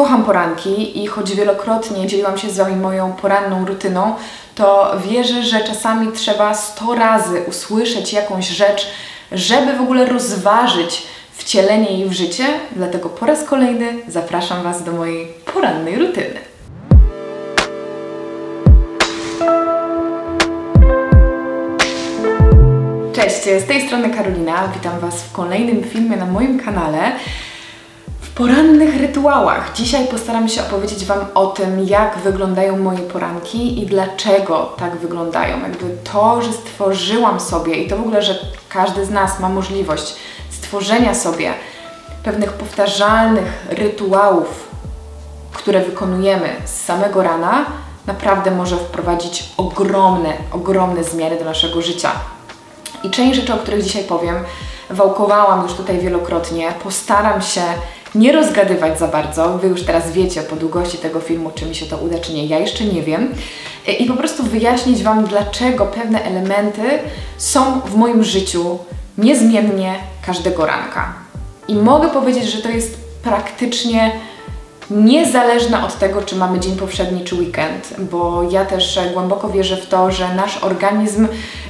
kocham poranki i choć wielokrotnie dzieliłam się z Wami moją poranną rutyną, to wierzę, że czasami trzeba 100 razy usłyszeć jakąś rzecz, żeby w ogóle rozważyć wcielenie jej w życie. Dlatego po raz kolejny zapraszam Was do mojej porannej rutyny. Cześć, z tej strony Karolina. Witam Was w kolejnym filmie na moim kanale. Porannych rytuałach. Dzisiaj postaram się opowiedzieć Wam o tym, jak wyglądają moje poranki i dlaczego tak wyglądają. Jakby to, że stworzyłam sobie i to w ogóle, że każdy z nas ma możliwość stworzenia sobie pewnych powtarzalnych rytuałów, które wykonujemy z samego rana, naprawdę może wprowadzić ogromne, ogromne zmiany do naszego życia. I część rzeczy, o których dzisiaj powiem, wałkowałam już tutaj wielokrotnie. Postaram się nie rozgadywać za bardzo. Wy już teraz wiecie po długości tego filmu, czy mi się to uda, czy nie. Ja jeszcze nie wiem. I po prostu wyjaśnić Wam, dlaczego pewne elementy są w moim życiu niezmiennie każdego ranka. I mogę powiedzieć, że to jest praktycznie niezależne od tego, czy mamy dzień powszedni, czy weekend, bo ja też głęboko wierzę w to, że nasz organizm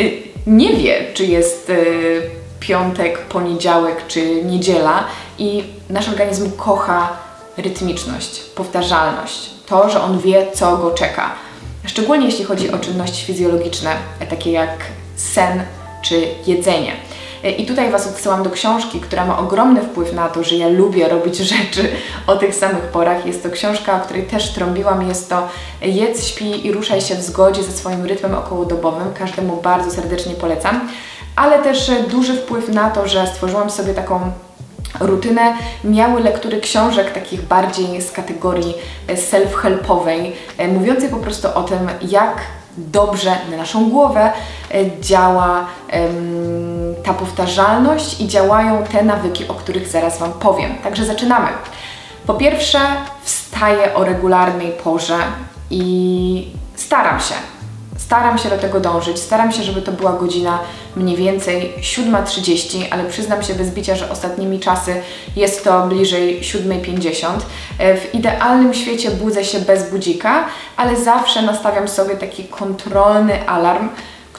y, nie wie, czy jest y, piątek, poniedziałek czy niedziela i nasz organizm kocha rytmiczność, powtarzalność, to, że on wie, co go czeka. Szczególnie jeśli chodzi o czynności fizjologiczne, takie jak sen czy jedzenie. I tutaj Was odsyłam do książki, która ma ogromny wpływ na to, że ja lubię robić rzeczy o tych samych porach. Jest to książka, o której też trąbiłam. Jest to Jedz, śpi i ruszaj się w zgodzie ze swoim rytmem okołodobowym. Każdemu bardzo serdecznie polecam. Ale też duży wpływ na to, że stworzyłam sobie taką rutynę miały lektury książek takich bardziej z kategorii self-helpowej, mówiącej po prostu o tym, jak dobrze na naszą głowę działa ta powtarzalność i działają te nawyki, o których zaraz Wam powiem. Także zaczynamy. Po pierwsze, wstaję o regularnej porze i staram się. Staram się do tego dążyć, staram się, żeby to była godzina mniej więcej 7.30, ale przyznam się bez bicia, że ostatnimi czasy jest to bliżej 7.50. W idealnym świecie budzę się bez budzika, ale zawsze nastawiam sobie taki kontrolny alarm,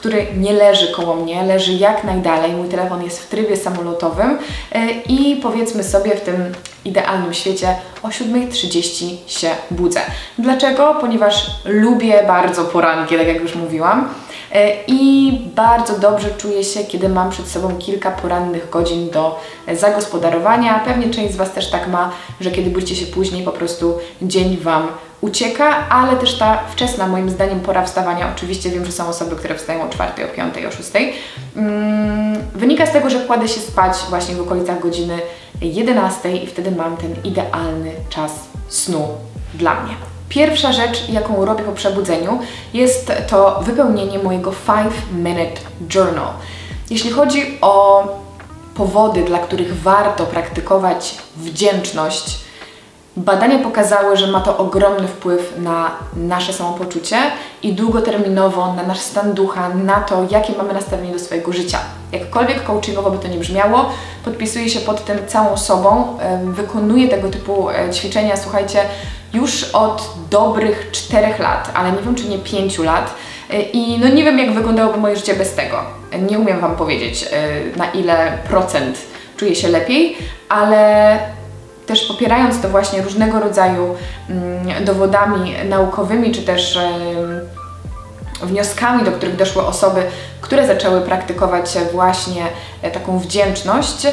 który nie leży koło mnie, leży jak najdalej. Mój telefon jest w trybie samolotowym e, i powiedzmy sobie w tym idealnym świecie o 7.30 się budzę. Dlaczego? Ponieważ lubię bardzo poranki, tak jak już mówiłam. E, I bardzo dobrze czuję się, kiedy mam przed sobą kilka porannych godzin do zagospodarowania. Pewnie część z Was też tak ma, że kiedy budzicie się później, po prostu dzień Wam ucieka, ale też ta wczesna, moim zdaniem, pora wstawania, oczywiście wiem, że są osoby, które wstają o 4, o 5, o 6, mm, wynika z tego, że kładę się spać właśnie w okolicach godziny 11 i wtedy mam ten idealny czas snu dla mnie. Pierwsza rzecz, jaką robię po przebudzeniu, jest to wypełnienie mojego 5-minute journal. Jeśli chodzi o powody, dla których warto praktykować wdzięczność, Badania pokazały, że ma to ogromny wpływ na nasze samopoczucie i długoterminowo na nasz stan ducha, na to, jakie mamy nastawienie do swojego życia. Jakkolwiek coachingowo by to nie brzmiało, podpisuję się pod tym całą sobą, wykonuję tego typu e, ćwiczenia, słuchajcie, już od dobrych czterech lat, ale nie wiem czy nie pięciu lat. E, I no nie wiem, jak wyglądałoby moje życie bez tego. Nie umiem Wam powiedzieć, e, na ile procent czuję się lepiej, ale też popierając to właśnie różnego rodzaju mm, dowodami naukowymi, czy też wnioskami, do których doszły osoby, które zaczęły praktykować właśnie e, taką wdzięczność,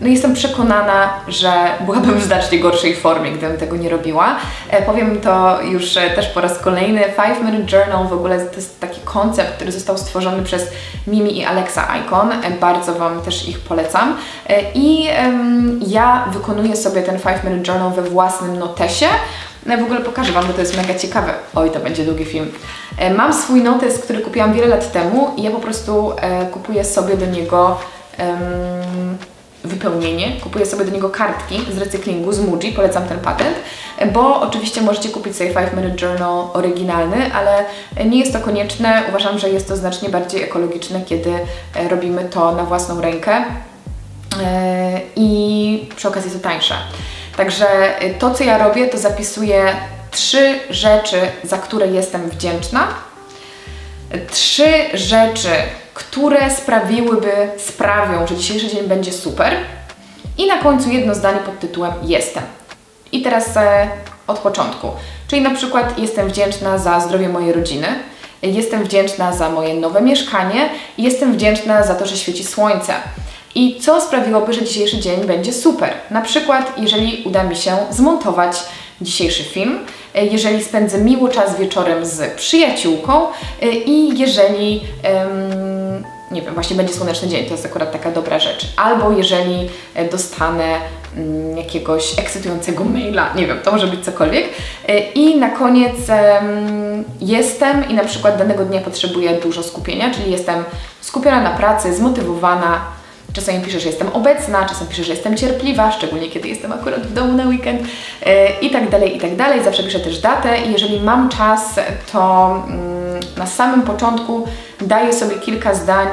no jestem przekonana, że byłabym w znacznie gorszej formie, gdybym tego nie robiła. E, powiem to już e, też po raz kolejny. Five Minute Journal w ogóle to jest taki koncept, który został stworzony przez Mimi i Alexa Icon. E, bardzo Wam też ich polecam. I ja wykonuję sobie ten Five Minute Journal we własnym notesie. No w ogóle pokażę Wam, bo to jest mega ciekawe. Oj, to będzie długi film. Mam swój notes, który kupiłam wiele lat temu i ja po prostu e, kupuję sobie do niego wypełnienie. Kupuję sobie do niego kartki z recyklingu, z Muji, polecam ten patent, bo oczywiście możecie kupić sobie 5 Minute Journal oryginalny, ale nie jest to konieczne. Uważam, że jest to znacznie bardziej ekologiczne, kiedy e, robimy to na własną rękę e, i przy okazji jest to tańsze. Także to, co ja robię, to zapisuję trzy rzeczy, za które jestem wdzięczna, trzy rzeczy, które sprawiłyby, sprawią, że dzisiejszy dzień będzie super i na końcu jedno zdanie pod tytułem jestem. I teraz e, od początku. Czyli na przykład jestem wdzięczna za zdrowie mojej rodziny, jestem wdzięczna za moje nowe mieszkanie, jestem wdzięczna za to, że świeci słońce. I co sprawiłoby, że dzisiejszy dzień będzie super? Na przykład, jeżeli uda mi się zmontować dzisiejszy film, e, jeżeli spędzę miły czas wieczorem z przyjaciółką e, i jeżeli um, właśnie będzie słoneczny dzień, to jest akurat taka dobra rzecz. Albo jeżeli e, dostanę mm, jakiegoś ekscytującego maila, nie wiem, to może być cokolwiek. I na koniec jestem i na przykład danego dnia potrzebuję dużo skupienia, czyli jestem skupiona na pracy, zmotywowana, Czasami piszę, że jestem obecna, czasem piszę, że jestem cierpliwa, szczególnie kiedy jestem akurat w domu na weekend yy, i tak dalej, i tak dalej. Zawsze piszę też datę i jeżeli mam czas, to yy, na samym początku daję sobie kilka zdań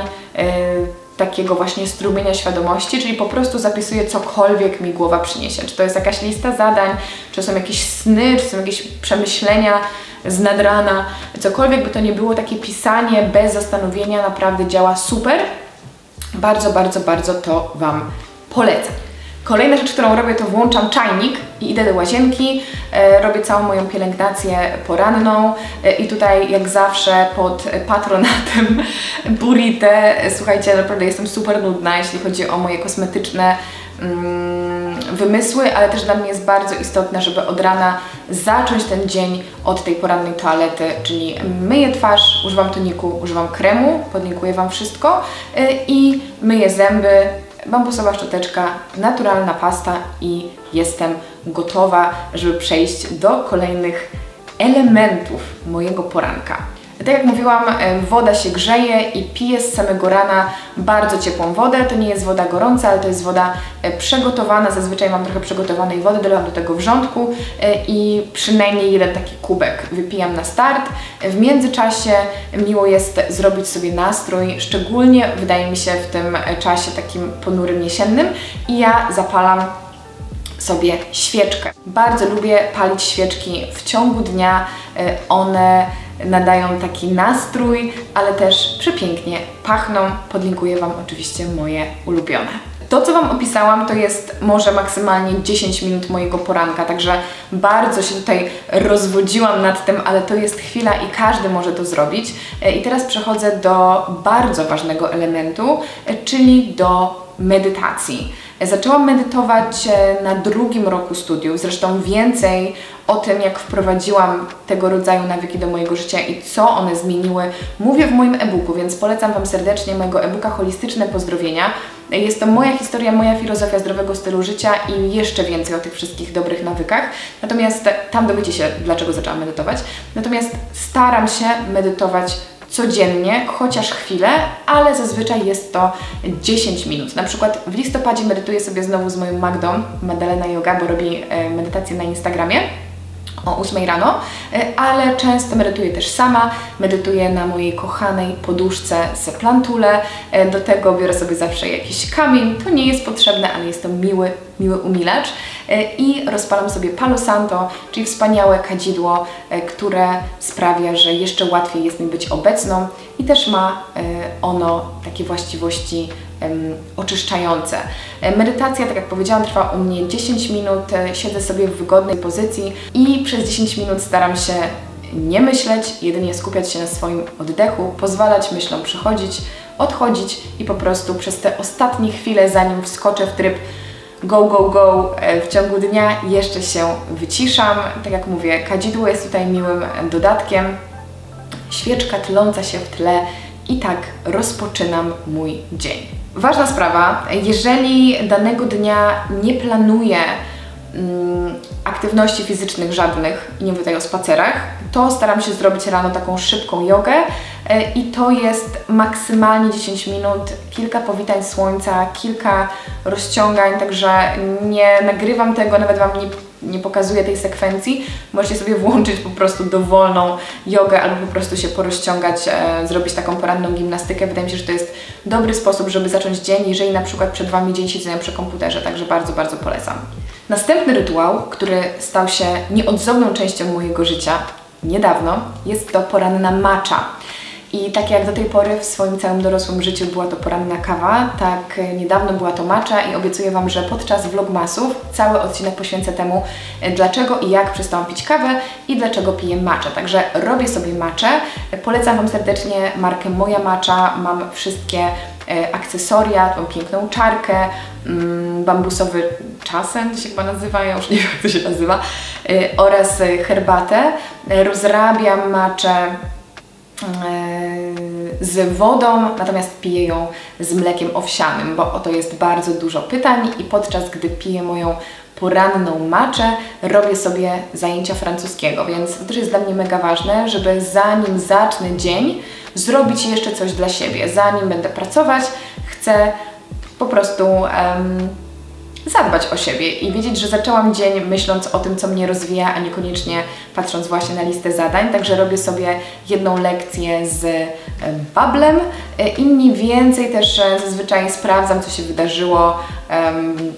takiego właśnie strumienia świadomości, czyli po prostu zapisuję cokolwiek mi głowa przyniesie. Czy to jest jakaś lista zadań, czy są jakieś sny, czy są jakieś przemyślenia z nadrana, cokolwiek by to nie było, takie pisanie bez zastanowienia naprawdę działa super bardzo, bardzo, bardzo to Wam polecam. Kolejna rzecz, którą robię, to włączam czajnik i idę do łazienki, e, robię całą moją pielęgnację poranną e, i tutaj jak zawsze pod patronatem Burite, słuchajcie, naprawdę jestem super nudna, jeśli chodzi o moje kosmetyczne mm, wymysły, ale też dla mnie jest bardzo istotne, żeby od rana zacząć ten dzień od tej porannej toalety, czyli myję twarz, używam toniku, używam kremu, podlinkuję Wam wszystko y, i myję zęby, bambusowa szczoteczka, naturalna pasta i jestem gotowa, żeby przejść do kolejnych elementów mojego poranka. Tak jak mówiłam, e, woda się grzeje i piję z samego rana bardzo ciepłą wodę. To nie jest woda gorąca, ale to jest woda e, przygotowana. Zazwyczaj mam trochę przygotowanej wody, dolewam do tego wrzątku e, i przynajmniej jeden taki kubek wypijam na start. W międzyczasie miło jest zrobić sobie nastrój, szczególnie wydaje mi się w tym czasie takim ponurym jesiennym i ja zapalam sobie świeczkę. Bardzo lubię palić świeczki w ciągu dnia. One nadają taki nastrój, ale też przepięknie pachną. Podlinkuję Wam oczywiście moje ulubione. To, co Wam opisałam, to jest może maksymalnie 10 minut mojego poranka, także bardzo się tutaj rozwodziłam nad tym, ale to jest chwila i każdy może to zrobić. E, I teraz przechodzę do bardzo ważnego elementu, e, czyli do medytacji. Zaczęłam medytować e, na drugim roku studiów, zresztą więcej o tym, jak wprowadziłam tego rodzaju nawyki do mojego życia i co one zmieniły, mówię w moim e-booku, więc polecam Wam serdecznie mojego e-booka Holistyczne Pozdrowienia. Jest to moja historia, moja filozofia zdrowego stylu życia i jeszcze więcej o tych wszystkich dobrych nawykach. Natomiast tam dowiecie się, dlaczego zaczęłam medytować. Natomiast staram się medytować codziennie, chociaż chwilę, ale zazwyczaj jest to 10 minut. Na przykład w listopadzie medytuję sobie znowu z moją Magdą, Madalena Yoga, bo robi e, medytację na Instagramie o 8 rano, e, ale często medytuję też sama, medytuję na mojej kochanej poduszce z plantule, e, do tego biorę sobie zawsze jakiś kamień, to nie jest potrzebne, ale jest to miły, miły umilacz. E, i rozpalam sobie Palo Santo, czyli wspaniałe kadzidło, które sprawia, że jeszcze łatwiej jest mi być obecną. I też ma ono takie właściwości oczyszczające. E, medytacja, tak jak powiedziałam, trwa u mnie 10 minut, e, siedzę sobie w wygodnej pozycji i przez 10 minut staram się nie myśleć, jedynie skupiać się na swoim oddechu, pozwalać myślom przychodzić, odchodzić i po prostu przez te ostatnie chwile, zanim wskoczę w tryb go, go, go e, w ciągu dnia, jeszcze się wyciszam. Tak jak mówię, kadzidło jest tutaj miłym dodatkiem. Świeczka tląca się w tle i tak rozpoczynam mój dzień. Ważna sprawa, jeżeli danego dnia nie planuję mm, aktywności fizycznych żadnych, nie mówię tutaj o spacerach, to staram się zrobić rano taką szybką jogę e, i to jest maksymalnie 10 minut, kilka powitań słońca, kilka rozciągań, także nie nagrywam tego, nawet Wam nie nie pokazuję tej sekwencji, możecie sobie włączyć po prostu dowolną jogę albo po prostu się porozciągać, e, zrobić taką poranną gimnastykę. Wydaje mi się, że to jest dobry sposób, żeby zacząć dzień, jeżeli na przykład przed Wami dzień siedzenia przy komputerze, także bardzo, bardzo polecam. Następny rytuał, który stał się nieodzowną częścią mojego życia niedawno, jest to poranna macza. I tak jak do tej pory w swoim całym dorosłym życiu była to poranna kawa, tak niedawno była to macza i obiecuję Wam, że podczas vlogmasów cały odcinek poświęcę temu, dlaczego i jak przestałam pić kawę i dlaczego piję maczę. Także robię sobie maczę. Polecam Wam serdecznie markę Moja Macza. Mam wszystkie e, akcesoria, tą piękną czarkę, mm, bambusowy czasen, to się chyba nazywa, ja już nie wiem jak to się nazywa, e, oraz herbatę. Rozrabiam maczę z wodą, natomiast piję ją z mlekiem owsianym, bo o to jest bardzo dużo pytań i podczas gdy piję moją poranną maczę, robię sobie zajęcia francuskiego, więc to też jest dla mnie mega ważne, żeby zanim zacznę dzień, zrobić jeszcze coś dla siebie. Zanim będę pracować, chcę po prostu um, zadbać o siebie i wiedzieć, że zaczęłam dzień myśląc o tym, co mnie rozwija, a niekoniecznie patrząc właśnie na listę zadań. Także robię sobie jedną lekcję z Bablem e, i mniej więcej też e, zazwyczaj sprawdzam, co się wydarzyło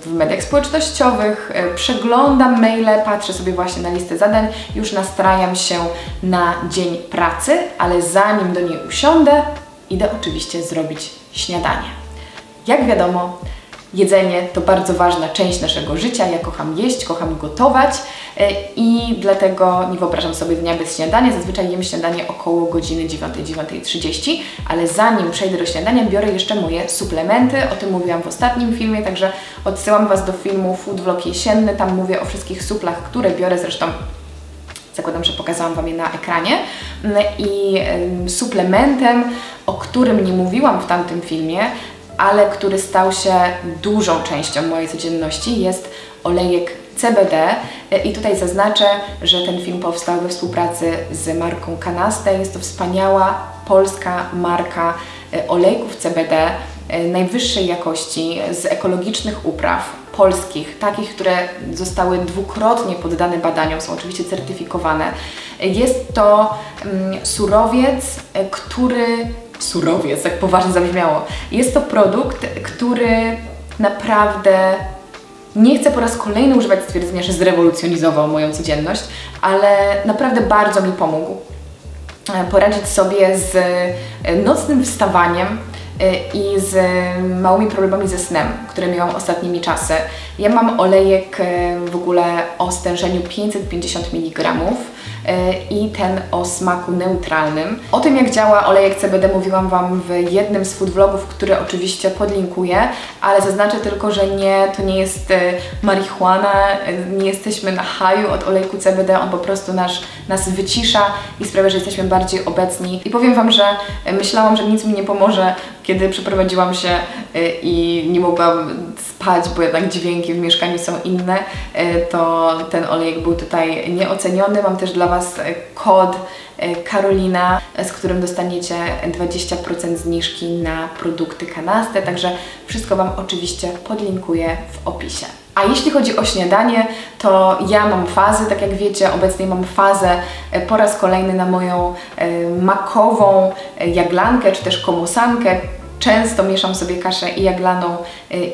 w mediach społecznościowych, e, przeglądam maile, patrzę sobie właśnie na listę zadań, już nastrajam się na dzień pracy, ale zanim do niej usiądę, idę oczywiście zrobić śniadanie. Jak wiadomo, Jedzenie to bardzo ważna część naszego życia. Ja kocham jeść, kocham gotować e, i dlatego nie wyobrażam sobie dnia bez śniadania. Zazwyczaj jem śniadanie około godziny 9-9.30, ale zanim przejdę do śniadania, biorę jeszcze moje suplementy. O tym mówiłam w ostatnim filmie, także odsyłam Was do filmu Food Vlog jesienny. Tam mówię o wszystkich suplach, które biorę. Zresztą zakładam, że pokazałam Wam je na ekranie. Mm, I suplementem, o którym nie mówiłam w tamtym filmie, ale który stał się dużą częścią mojej codzienności, jest olejek CBD i tutaj zaznaczę, że ten film powstał we współpracy z marką Canaste. Jest to wspaniała polska marka e, olejków CBD e, najwyższej jakości z ekologicznych upraw polskich, takich, które zostały dwukrotnie poddane badaniom, są oczywiście certyfikowane. Jest to mm, surowiec, e, który surowiec, jak poważnie zabrzmiało. Jest to produkt, który naprawdę nie chcę po raz kolejny używać stwierdzenia, że zrewolucjonizował moją codzienność, ale naprawdę bardzo mi pomógł e, poradzić sobie z e, nocnym wstawaniem i z małymi problemami ze snem, które miałam ostatnimi czasy. Ja mam olejek w ogóle o stężeniu 550 mg i ten o smaku neutralnym. O tym jak działa olejek CBD mówiłam Wam w jednym z food vlogów, który oczywiście podlinkuję, ale zaznaczę tylko, że nie, to nie jest marihuana, nie jesteśmy na haju od olejku CBD, on po prostu nasz, nas wycisza i sprawia, że jesteśmy bardziej obecni. I powiem Wam, że myślałam, że nic mi nie pomoże, kiedy przeprowadziłam się i nie mogłam spać, bo jednak dźwięki w mieszkaniu są inne, to ten olejek był tutaj nieoceniony. Mam też dla Was e, kod Karolina, z którym dostaniecie 20% zniżki na produkty Kanaste, także wszystko Wam oczywiście podlinkuję w opisie. A jeśli chodzi o śniadanie, to ja mam fazy, tak jak wiecie, obecnie mam fazę e, po raz kolejny na moją makową jaglankę, czy też komusankę, Często mieszam sobie kaszę i jaglaną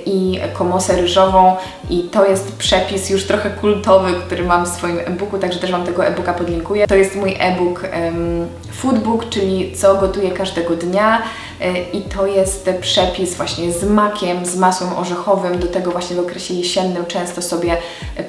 i komosę ryżową i to jest przepis już trochę kultowy, który mam w swoim e-booku, także też Wam tego e-booka podlinkuję. To jest mój e-book um, Foodbook, czyli co gotuję każdego dnia i to jest przepis właśnie z makiem, z masłem orzechowym, do tego właśnie w okresie jesiennym często sobie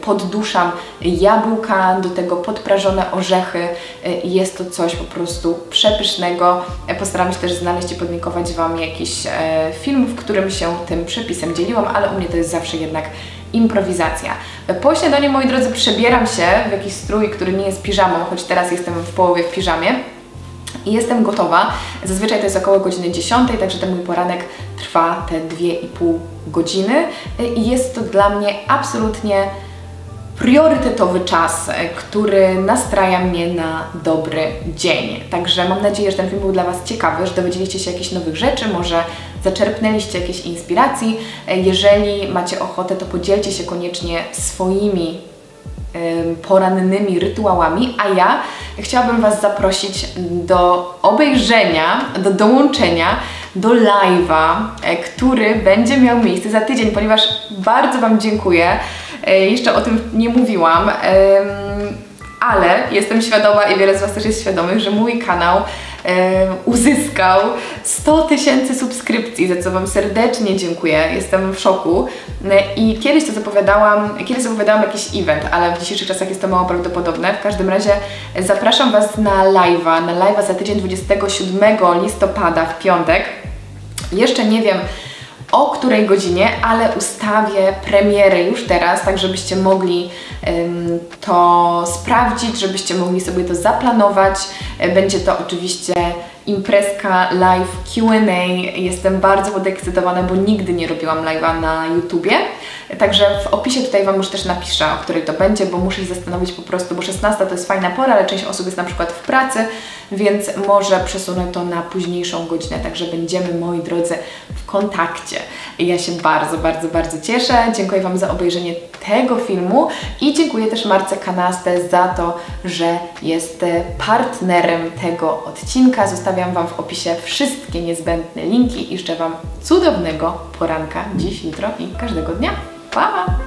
podduszam jabłka, do tego podprażone orzechy y, jest to coś po prostu przepysznego. Postaram się też znaleźć i podlinkować Wam jakiś e, film, w którym się tym przepisem dzieliłam, ale u mnie to jest zawsze jednak improwizacja. Po śniadaniu, moi drodzy, przebieram się w jakiś strój, który nie jest piżamą, choć teraz jestem w połowie w piżamie i jestem gotowa. Zazwyczaj to jest około godziny 10, także ten mój poranek trwa te 2,5 godziny i jest to dla mnie absolutnie priorytetowy czas, który nastraja mnie na dobry dzień. Także mam nadzieję, że ten film był dla Was ciekawy, że dowiedzieliście się jakichś nowych rzeczy, może zaczerpnęliście jakieś inspiracji. Jeżeli macie ochotę, to podzielcie się koniecznie swoimi porannymi rytuałami, a ja chciałabym Was zaprosić do obejrzenia, do dołączenia do live'a, e, który będzie miał miejsce za tydzień, ponieważ bardzo Wam dziękuję E, jeszcze o tym nie mówiłam. Ale jestem świadoma i wiele z Was też jest świadomych, że mój kanał uzyskał 100 tysięcy subskrypcji, za co Wam serdecznie dziękuję. Jestem w szoku. I kiedyś to zapowiadałam, kiedyś zapowiadałam jakiś event, ale w dzisiejszych czasach jest to mało prawdopodobne. W każdym razie zapraszam Was na live'a, na live'a za tydzień 27 listopada w piątek. Jeszcze nie wiem, o której godzinie, ale ustawię premierę już teraz, tak żebyście mogli to sprawdzić, żebyście mogli sobie to zaplanować. E, będzie to oczywiście imprezka live Q&A. Jestem bardzo podekscytowana, bo nigdy nie robiłam live'a na YouTubie. Także w opisie tutaj Wam już też napiszę, o której to będzie, bo muszę się zastanowić po prostu, bo 16 to jest fajna pora, ale część osób jest na przykład w pracy, więc może przesunę to na późniejszą godzinę, także będziemy, moi drodzy, kontakcie. Ja się bardzo, bardzo, bardzo cieszę. Dziękuję Wam za obejrzenie tego filmu i dziękuję też Marce Kanaste za to, że jest partnerem tego odcinka. Zostawiam Wam w opisie wszystkie niezbędne linki i życzę Wam cudownego poranka dziś, jutro i każdego dnia. Pa!